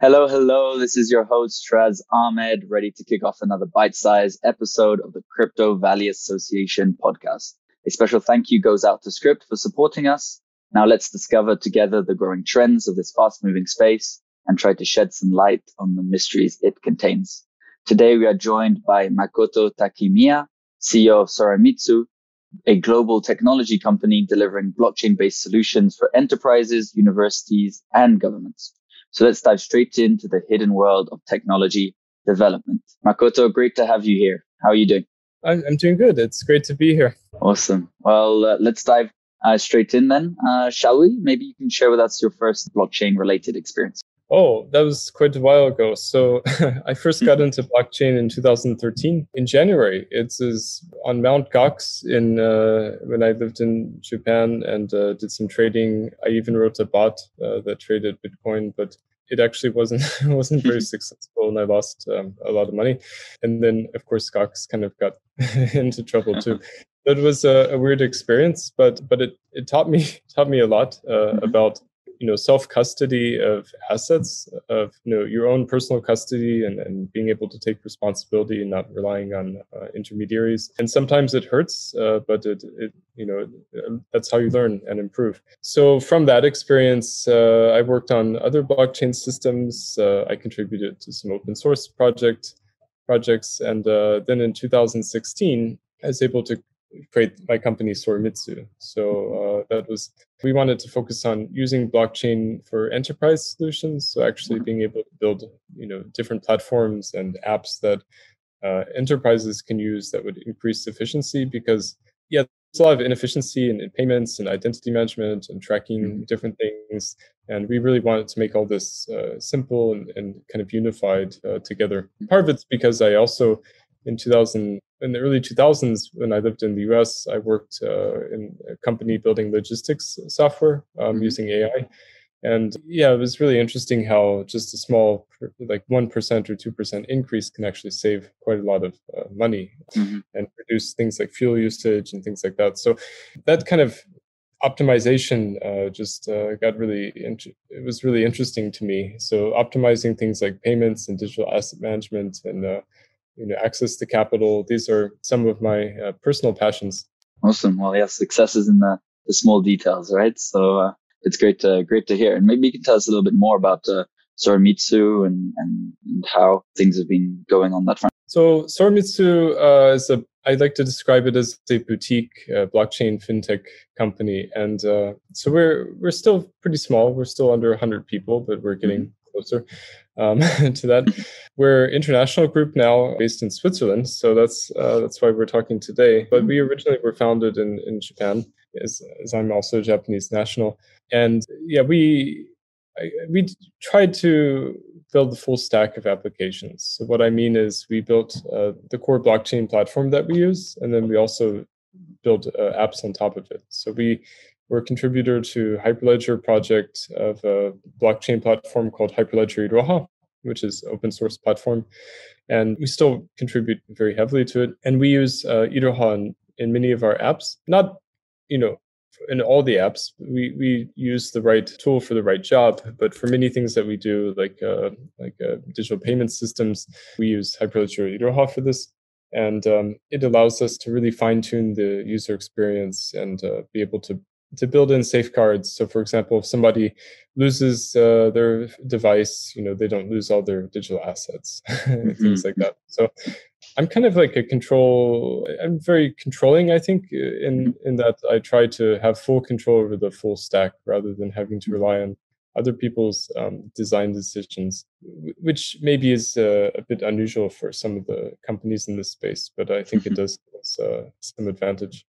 Hello, hello. This is your host, Sheraz Ahmed, ready to kick off another bite sized episode of the Crypto Valley Association podcast. A special thank you goes out to Scrypt for supporting us. Now let's discover together the growing trends of this fast moving space and try to shed some light on the mysteries it contains. Today we are joined by Makoto Takemiya, CEO of Soramitsu, a global technology company delivering blockchain based solutions for enterprises, universities, and governments. So let's dive straight into the hidden world of technology development. Makoto, great to have you here. How are you doing? I'm doing good. It's great to be here. Awesome. Well, uh, let's dive uh, straight in then, uh, shall we? Maybe you can share with us your first blockchain related experience. Oh, that was quite a while ago. So I first got into blockchain in 2013 in January. It's on Mount Gox in uh, when I lived in Japan and uh, did some trading. I even wrote a bot uh, that traded Bitcoin, but it actually wasn't wasn't very successful, and I lost um, a lot of money. And then, of course, Gox kind of got into trouble too. That was a, a, weird experience, but but it, it taught me taught me a lot uh, mm-hmm. about you know self custody of assets of you know your own personal custody and, and being able to take responsibility and not relying on uh, intermediaries. And sometimes it hurts uh, but it, it you know that's how you learn and improve. So from that experience uh, i worked on other blockchain systems. Uh, i contributed to some open source project projects. And uh, then in 2016 i was able to create my company Soramitsu. So uh, that was we wanted to focus on using blockchain for enterprise solutions. So actually being able to build you know different platforms and apps that uh, enterprises can use that would increase efficiency because yeah there's a lot of inefficiency in, in payments and identity management and tracking mm-hmm. different things and we really wanted to make all this uh, simple and, and, kind of unified uh, together part of it's because i also in 2000 in the early 2000s when i lived in the us i worked uh, in a company building logistics software um, mm-hmm. using ai and yeah it was really interesting how just a small like 1% or 2% increase can actually save quite a lot of uh, money mm-hmm. and reduce things like fuel usage and things like that so that kind of optimization uh, just uh, got really int- it was really interesting to me so optimizing things like payments and digital asset management and uh, you know access to capital. These are some of my uh, personal passions. Awesome. Well yeah success is in the, the small details right? So uh, it's great to great to hear. And maybe you can tell us a little bit more about uh, Soramitsu and, and, and how things have been going on that front. So Soramitsu uh, is a I'd like to describe it as a boutique uh, blockchain fintech company, and uh, so we're we're still pretty small. We're still under 100 people, but we're getting mm-hmm closer um, to that. We're international group now, based in Switzerland, so that's uh, that's why we're talking today. But we originally were founded in in Japan, as, as I'm also Japanese national, and yeah, we I, we tried to build the full stack of applications. So what I mean is we built uh, the core blockchain platform that we use, and then we also built uh, apps on top of it. So we we're a contributor to Hyperledger project of a blockchain platform called Hyperledger Iroha, which is open source platform. And we still contribute very heavily to it. And we use uh, Iroha in, in many of our apps, not, you know, in all the apps, we, we use the right tool for the right job. But for many things that we do, like uh, like uh, digital payment systems, we use Hyperledger Iroha for this. And um, it allows us to really fine tune the user experience and uh, be able to to build in safeguards. So, for example, if somebody loses uh, their device, you know, they don't lose all their digital assets, mm-hmm. things like that. So, I'm kind of like a control. I'm very controlling, I think, in in that I try to have full control over the full stack rather than having to rely on other people's um, design decisions, which maybe is uh, a bit unusual for some of the companies in this space, but I think it mm-hmm. does uh, some advantage.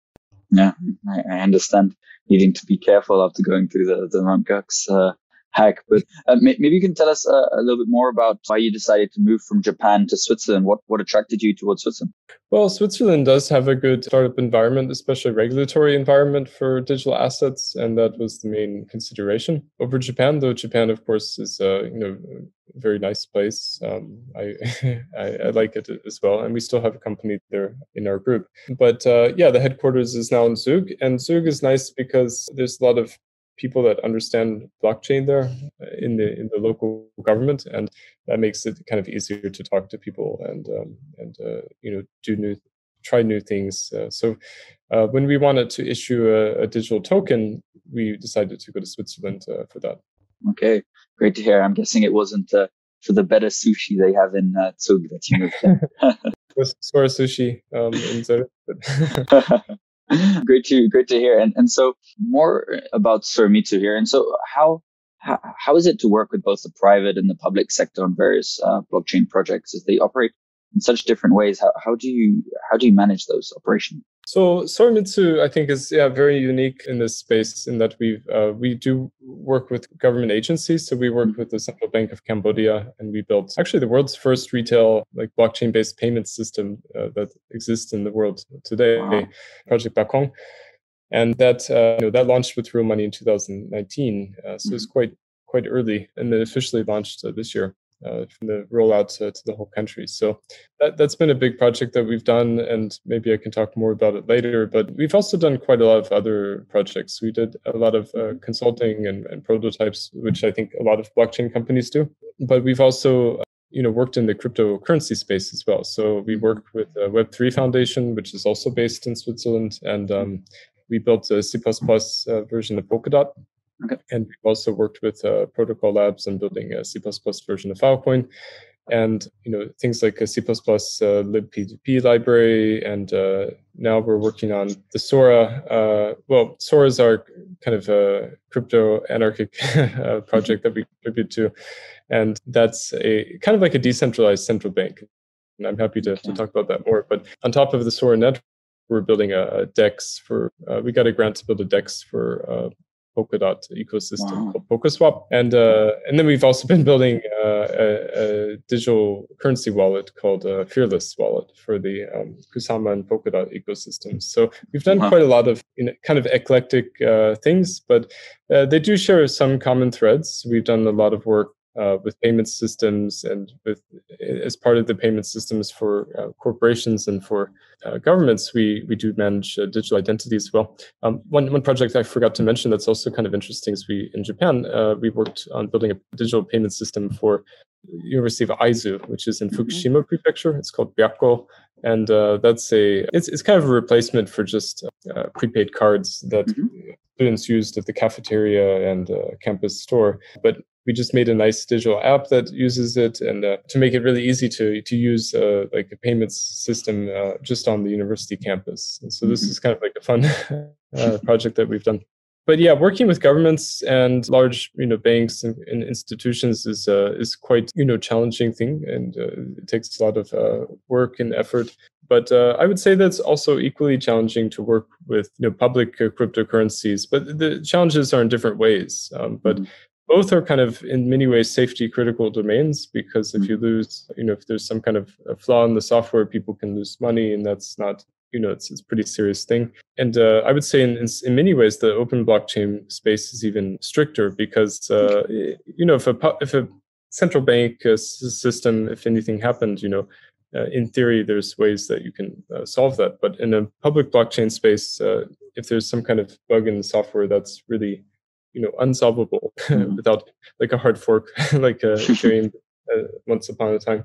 Yeah, I, I, understand needing to be careful after going through the the Mt. Uh, hack. But uh, maybe you can tell us uh, a little bit more about why you decided to move from Japan to Switzerland. What what attracted you towards Switzerland? Well, Switzerland does have a good startup environment, especially regulatory environment for digital assets, and that was the main consideration over Japan. Though Japan, of course, is uh, you know a very nice place. Um, I, I, I like it as well, and we still have a company there in our group. But uh, yeah, the headquarters is now in Zug, and Zug is nice because there's a lot of people that understand blockchain there in the in the local government, and that makes it kind of easier to talk to people and um, and uh, you know do new try new things. Uh, so uh, when we wanted to issue a, a, digital token, we decided to go to Switzerland uh, for that. Okay, great to hear. I'm guessing it wasn't uh, for the better sushi they have in uh, Zug that you moved was Sora Sushi um, in Zurich. great to great to hear. And and so more about Soramitsu here. And so how how, how is it to work with both the private and the public sector on various uh, blockchain projects as they operate in such different ways? How, how do you how do you manage those operations? So Soramitsu, I think, is yeah very unique in this space in that we uh, we do work with government agencies. So we work mm-hmm. with the Central Bank of Cambodia, and we built actually the world's first retail like blockchain based payment system uh, that exists in the world today, wow. Project Bakong. And that uh, you know, that launched with real money in 2019, uh, so mm-hmm. it's quite quite early, and then officially launched uh, this year uh, from the rollout to, to, the whole country. So that, that's been a big project that we've done, and maybe I can talk more about it later. But we've also done quite a lot of other projects. We did a lot of uh, consulting and, and, prototypes, which I think a lot of blockchain companies do. But we've also you know worked in the cryptocurrency space as well. So we work with uh, Web3 Foundation, which is also based in Switzerland, and um, we built a C++ uh, version of Polkadot Okay. And we've also worked with uh, Protocol Labs on building a C++ version of Filecoin, and you know things like a C++ uh, libp2p library, and uh, now we're working on the Sora. Uh, well, Sora is our kind of a crypto anarchic uh, project that we contribute to, and that's a kind of like a decentralized central bank. And I'm happy to, okay. to talk about that more. But on top of the Sora network, we're building a, a DEX for. Uh, we got a grant to build a DEX for uh, Polkadot ecosystem wow. called Polkaswap, and uh, and then we've also been building uh, a, a, digital currency wallet called uh, Fearless Wallet for the um, Kusama and Polkadot ecosystems. So we've done wow. quite a lot of you know, kind of eclectic uh, things, but uh, they do share some common threads. We've done a lot of work uh, with payment systems and with as part of the payment systems for uh, corporations and for uh, governments, we we do manage uh, digital identity as well. Um, one one project I forgot to mention that's also kind of interesting is we in Japan uh, we worked on building a digital payment system for University of Aizu, which is in mm-hmm. Fukushima Prefecture. It's called Byakko, and uh, that's a it's it's kind of a replacement for just prepaid cards that. Mm-hmm students used at the cafeteria and uh, campus store. But we just made a nice digital app that uses it and uh, to make it really easy to to use uh, like a payments system uh, just on the university campus and so this mm-hmm. is kind of like a fun uh, project that we've done but yeah working with governments and large you know banks and, and institutions is uh, is quite you know challenging thing and uh, it takes a lot of work and effort but uh, I would say that's also equally challenging to work with you know, public uh, cryptocurrencies. But the challenges are in different ways. Um, but mm-hmm both are kind of in many ways safety critical domains because if you lose you know if there's some kind of a flaw in the software people can lose money and that's not you know it's, it's a pretty serious thing. And uh, i would say in, in, in, many ways the open blockchain space is even stricter because uh, you know if a if a central bank uh, system if anything happened you know uh, in theory there's ways that you can uh, solve that. But in a public blockchain space uh, if there's some kind of bug in the software that's really you know unsolvable mm-hmm. without like a hard fork like a Ethereum uh, once upon a time.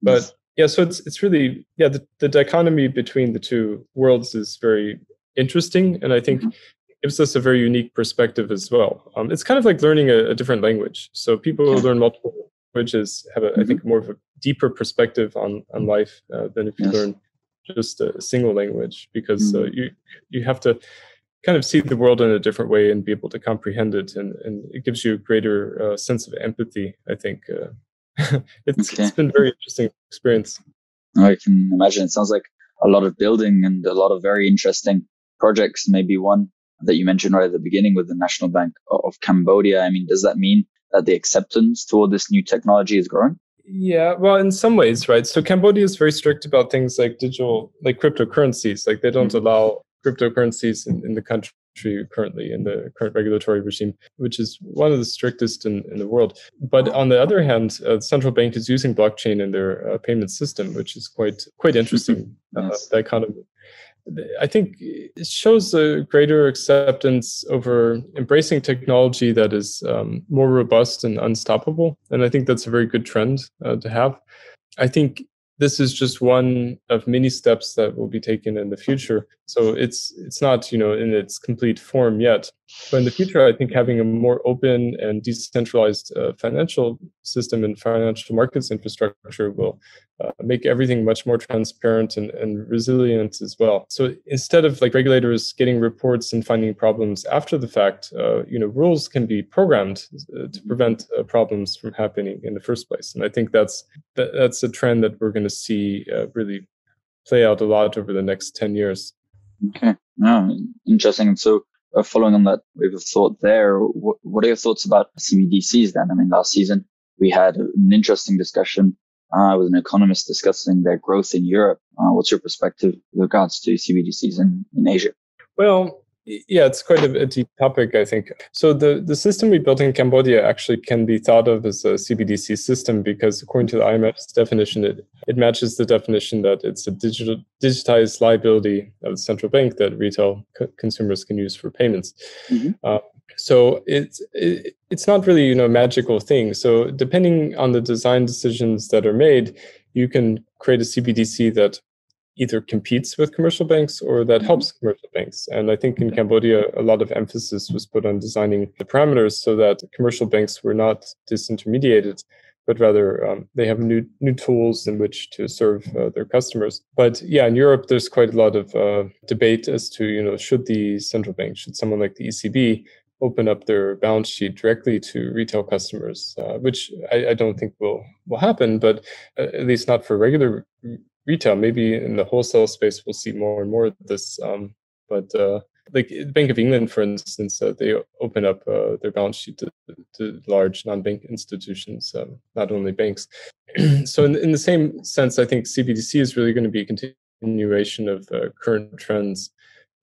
But yeah, so it's it's really yeah the, the dichotomy between the two worlds is very interesting, and I think mm-hmm. gives us a very unique perspective as well. Um, it's kind of like learning a, a different language. So people who learn multiple languages have, a, mm-hmm. I think, more of a deeper perspective on on life uh, than if you yes. learn just a single language because uh, mm-hmm. you you have to kind of see the world in a different way and be able to comprehend it and, and it gives you a greater uh, sense of empathy i think uh, it's, okay. it's been a very interesting experience i can imagine it sounds like a lot of building and a lot of very interesting projects maybe one that you mentioned right at the beginning with the national bank of cambodia i mean does that mean that the acceptance toward this new technology is growing yeah, well, in some ways, right? So Cambodia is very strict about things like digital, like cryptocurrencies. Like they don't mm-hmm. allow cryptocurrencies in, in the country currently in the current regulatory regime, which is one of the strictest in, in the world. But on the other hand, uh, the central bank is using blockchain in their uh, payment system, which is quite quite interesting. Uh, yes. the economy. I think it shows a greater acceptance over embracing technology that is um, more robust and unstoppable. And I think that's a very good trend uh, to have. I think this is just one of many steps that will be taken in the future. So it's it's not you know in its complete form yet, but in the future, I think having a more open and decentralized uh, financial system and financial markets infrastructure will uh, make everything much more transparent and, and resilient as well. So instead of like regulators getting reports and finding problems after the fact, uh, you know, rules can be programmed uh, to prevent uh, problems from happening in the first place. And I think that's that, that's a trend that we're going to see uh, really play out a lot over the next ten years. Okay, yeah, interesting. So uh, following on that wave of thought there, what, what are your thoughts about CBDCs then? I mean, last season we had an interesting discussion uh, with an economist discussing their growth in Europe. Uh, what's your perspective with regards to CBDCs in, in Asia? Well, yeah, it's quite a, a, deep topic, I think. So the, the system we built in Cambodia actually can be thought of as a CBDC system because according to the IMF's definition, it, it matches the definition that it's a digital digitized liability of the central bank that retail co- consumers can use for payments. Mm-hmm. Uh, so it's it, it's not really you know a magical thing. So depending on the design decisions that are made, you can create a CBDC that either competes with commercial banks or that mm-hmm. helps commercial banks. And I think in Cambodia, a lot of emphasis was put on designing the parameters so that commercial banks were not disintermediated, but rather um, they have new new tools in which to serve uh, their customers. But yeah, in Europe, there's quite a lot of uh, debate as to you know should the central bank, should someone like the ECB open up their balance sheet directly to retail customers, uh, which I, I, don't think will will happen, but uh, at least not for regular retail. Maybe in the wholesale space, we'll see more and more of this. Um, but uh, like the Bank of England, for instance, uh, they open up uh, their balance sheet to, to large non-bank institutions, um, not only banks. so, in, in the same sense, I think CBDC is really going to be a continuation of uh, current trends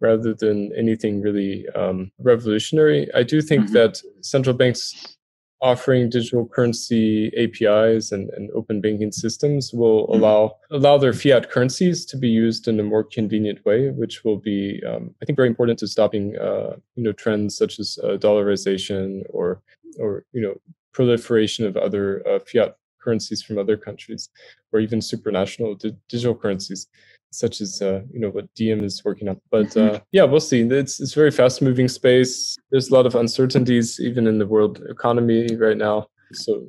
rather than anything really um, revolutionary. I do think mm-hmm. that central banks offering digital currency APIs and, and open banking systems will mm-hmm. allow allow their fiat currencies to be used in a more convenient way, which will be, um, I think, very important to stopping uh, you know trends such as uh, dollarization or or you know proliferation of other uh, fiat currencies from other countries, or even supranational di- digital currencies such as uh, you know what Diem is working on. But mm-hmm. uh, yeah, we'll see. It's it's very fast moving space. There's a lot of uncertainties even in the world economy right now. So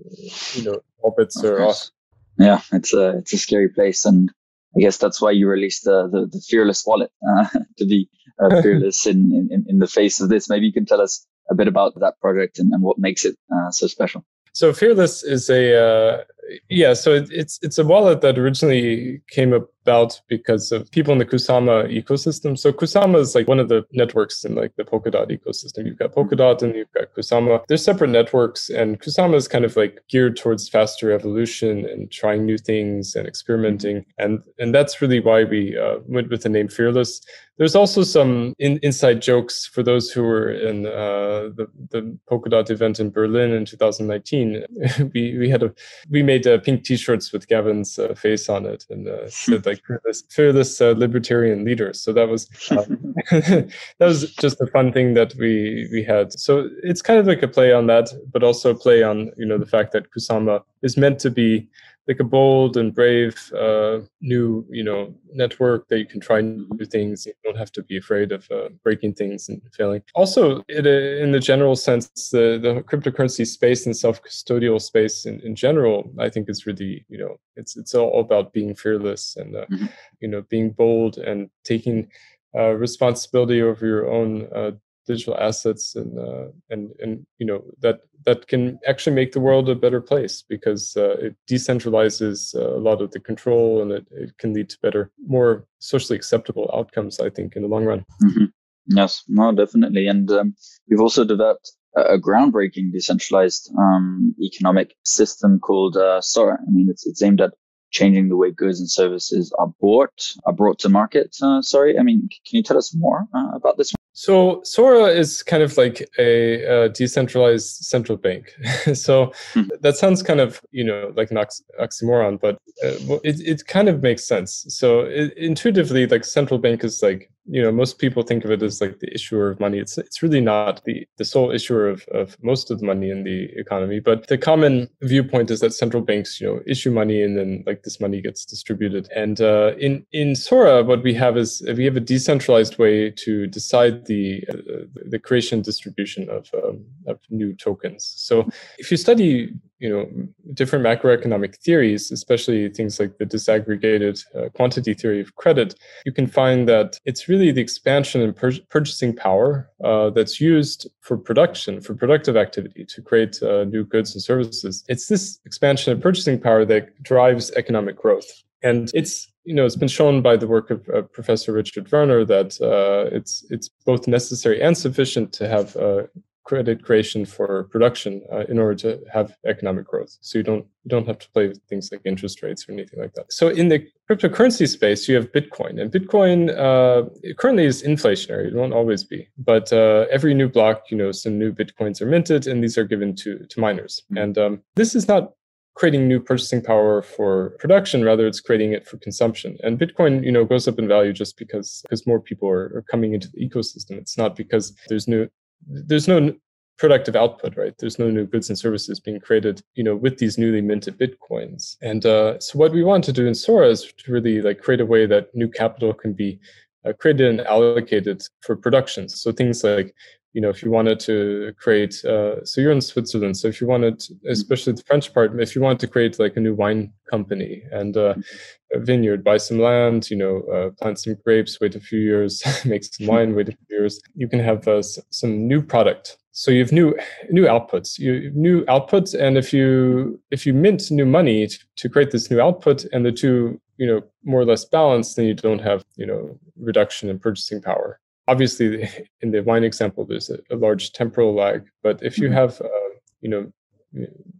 you know, all bets are off. Yeah, it's a it's a scary place, and I guess that's why you released the the, the fearless wallet uh, to be uh, fearless in, in in the face of this. Maybe you can tell us a bit about that project and, and what makes it uh, so special. So fearless is a uh, yeah. So it, it's it's a wallet that originally came up about because of people in the Kusama ecosystem. So Kusama is like one of the networks in like the Polkadot ecosystem. You've got Polkadot and you've got Kusama. They're separate networks, and Kusama is kind of like geared towards faster evolution and trying new things and experimenting. And and that's really why we uh, went with the name Fearless. There's also some in, inside jokes for those who were in uh, the the Polkadot event in Berlin in 2019. we we had a we made uh, pink T-shirts with Gavin's uh, face on it and uh, said like fearless, fearless uh, libertarian leader. So that was um, that was just a fun thing that we we had. So it's kind of like a play on that, but also a play on you know the fact that Kusama is meant to be like a bold and brave uh, new you know network that you can try new things you don't have to be afraid of uh, breaking things and failing also it, uh, in the general sense the, the cryptocurrency space and self-custodial space in, in general i think is really you know it's it's all about being fearless and uh, mm-hmm. you know being bold and taking uh, responsibility over your own uh, digital assets and uh, and and you know that that can actually make the world a better place because uh, it decentralizes uh, a lot of the control and it, it can lead to better more socially acceptable outcomes i think in the long run mm-hmm. yes no definitely and um, we've also developed a, groundbreaking decentralized um, economic system called uh, Sora. I mean, it's, it's aimed at changing the way goods and services are bought, are brought to market. Uh, sorry, I mean, can you tell us more uh, about this? So Sora is kind of like a, a decentralized central bank. so mm-hmm. that sounds kind of you know like an ox- oxymoron, but uh, it it kind of makes sense. So it, intuitively, like central bank is like you know most people think of it as like the issuer of money. It's it's really not the the sole issuer of, of most of the money in the economy but the common viewpoint is that central banks you know issue money and then like this money gets distributed. And uh, in in sora what we have is we have a decentralized way to decide the uh, the creation distribution of um, of new tokens. So if you study you know different macroeconomic theories especially things like the disaggregated uh, quantity theory of credit you can find that it's really the expansion in pur- purchasing power uh, that's used for production for productive activity to create uh, new goods and services. It's this expansion of purchasing power that drives economic growth. And it's you know it's been shown by the work of uh, Professor Richard Werner that uh, it's it's both necessary and sufficient to have uh, credit creation for production uh, in order to have economic growth. So you don't you don't have to play with things like interest rates or anything like that. So in the cryptocurrency space, you have Bitcoin, and Bitcoin uh, currently is inflationary. It won't always be, but uh, every new block, you know, some new Bitcoins are minted, and these are given to to miners. Mm-hmm. And um, this is not creating new purchasing power for production rather it's creating it for consumption and bitcoin you know goes up in value just because because more people are, are coming into the ecosystem it's not because there's new there's no productive output right? There's no new goods and services being created you know with these newly minted bitcoins. And uh, so what we want to do in sora is to really like create a way that new capital can be uh, created and allocated for productions so things like you know if you wanted to create uh, so you're in switzerland so if you wanted mm-hmm. especially the french part if you wanted to create like a new wine company and uh, mm-hmm. a vineyard buy some land you know uh, plant some grapes wait a few years make some wine wait a few years you can have uh, some new product so you have new new outputs you new outputs and if you if you mint new money to, to create this new output and the two you know more or less balance then you don't have you know reduction in purchasing power obviously in the wine example there's a, a large temporal lag but if you mm-hmm. have uh, you know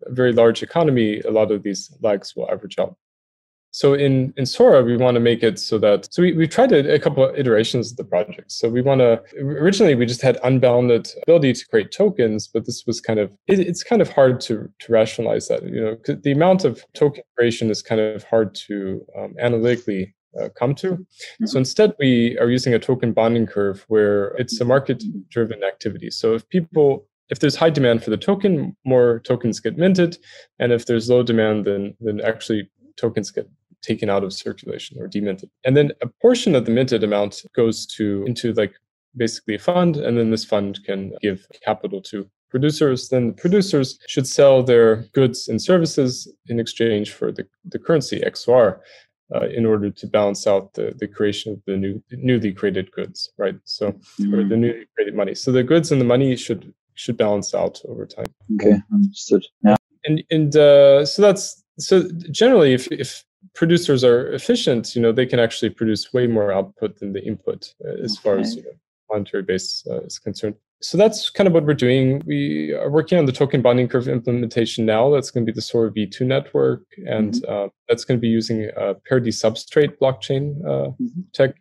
a very large economy a lot of these lags will average out so in in sora we want to make it so that so we, we tried a, a couple of iterations of the project so we want to originally we just had unbounded ability to create tokens but this was kind of it, it's kind of hard to to rationalize that you know the amount of token creation is kind of hard to um, analytically uh, come to. Mm-hmm. So instead, we are using a token bonding curve where it's a market driven activity. So if people if there's high demand for the token, more tokens get minted, and if there's low demand, then then actually tokens get taken out of circulation or deminted. And then a portion of the minted amount goes to into like basically a fund, and then this fund can give capital to producers. Then the producers should sell their goods and services in exchange for the, the currency XOR uh, in order to balance out the, the creation of the new newly created goods, right? So mm-hmm. or the newly created money. So the goods and the money should should balance out over time. Okay, understood. Yeah. And and uh, so that's so generally if if producers are efficient, you know, they can actually produce way more output than the input uh, as okay. far as you know, monetary base uh, is concerned so that's kind of what we're doing. We are working on the token bonding curve implementation now. That's going to be the Sora V2 network, and mm-hmm. uh, that's going to be using a parity substrate blockchain uh, mm-hmm. tech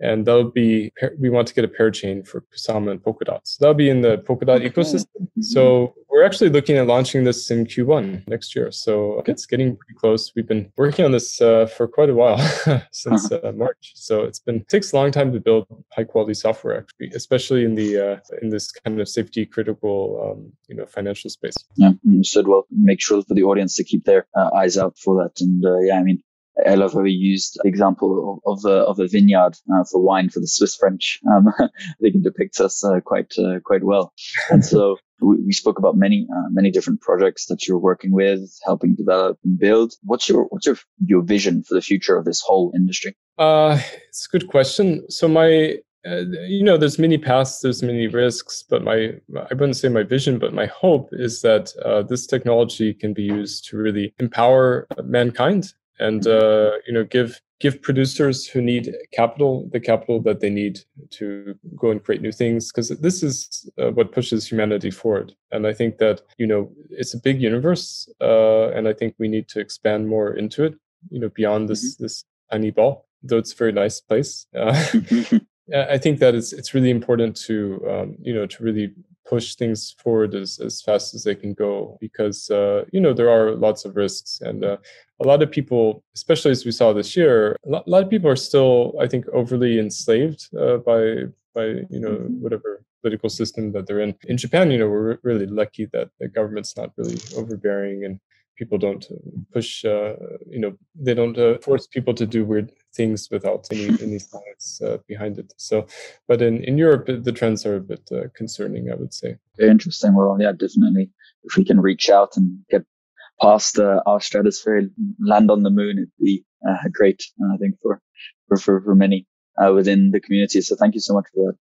and that'll be we want to get a parachain for Kusama and Polkadot. So that'll be in the Polkadot okay. ecosystem. Mm-hmm. So we're actually looking at launching this in Q1 next year. So it's getting pretty close. We've been working on this uh, for quite a while since uh-huh. uh, March. So it's been it takes a long time to build high quality software, actually, especially in the uh, in this kind of safety critical um, you know financial space. Yeah, understood. Well, make sure for the audience to keep their uh, eyes out for that. And uh, yeah, I mean, I love how he used the example of, the of a vineyard uh, for wine for the Swiss French. Um, I think it depicts us uh, quite uh, quite well. And so we, we spoke about many uh, many different projects that you're working with, helping develop and build. What's your what's your your vision for the future of this whole industry? Uh, it's a good question. So my uh, you know there's many paths there's many risks but my i wouldn't say my vision but my hope is that this technology can be used to really empower mankind and uh, you know give give producers who need capital the capital that they need to go and create new things because this is uh, what pushes humanity forward and i think that you know it's a big universe uh, and i think we need to expand more into it you know, beyond this mm-hmm. this tiny ball. Though it's a very nice place. Uh, I think that it's it's really important to um, you know to really push things forward as, as fast as they can go because uh, you know there are lots of risks and uh, a lot of people especially as we saw this year a lot, a lot of people are still i think overly enslaved uh, by by you know mm-hmm. whatever political system that they're in in japan you know we're really lucky that the government's not really overbearing and people don't push uh, you know they don't uh, force people to do weird things without any any science uh, behind it. So but in in europe the trends are a bit uh, concerning i would say. Very interesting. Well yeah definitely. If we can reach out and get past uh, our stratosphere land on the moon it'd be uh, great i think for for for, for many within the community. So thank you so much for that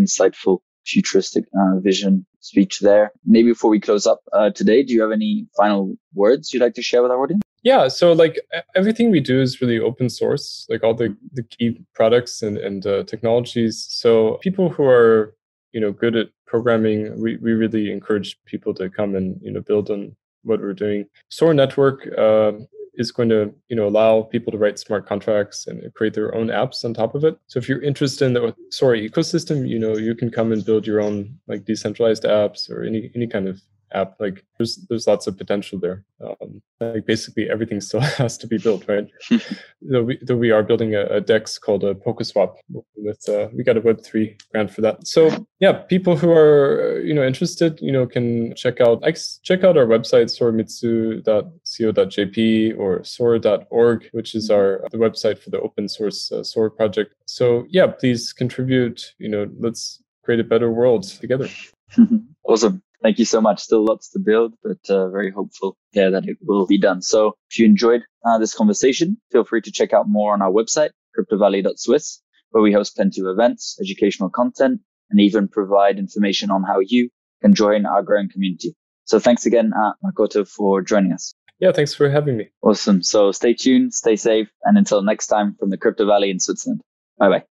insightful futuristic uh, vision speech there. Maybe before we close up uh, today, do you have any final words you'd like to share with our audience? Yeah, so like everything we do is really open source, like all the, the key products and, and uh, technologies. So people who are, you know, good at programming, we, we really encourage people to come and, you know, build on what we're doing. Sora Network uh, is going to you know allow people to write smart contracts and create their own apps on top of it. So if you're interested in the Sora ecosystem, you know you can come and build your own like decentralized apps or any any kind of app like there's there's lots of potential there. Um, like basically everything still has to be built right? Though, we, though we are building a, a dex called a polkaswap with uh, we got a web3 grant for that. So yeah people who are you know interested you know can check out check out our website soramitsu.co.jp or sora.org which is our the website for the open source uh, soar project. So yeah please contribute you know let's create a better world together. Awesome thank you so much. Still lots to build, but uh, very hopeful, yeah, that it will be done. So if you enjoyed uh, this conversation, feel free to check out more on our website, cryptovalley.swiss, where we host plenty of events, educational content, and even provide information on how you can join our growing community. So thanks again, uh, Makoto, for joining us. Yeah, thanks for having me. Awesome. So stay tuned, stay safe, and until next time from the Crypto Valley in Switzerland. Bye bye.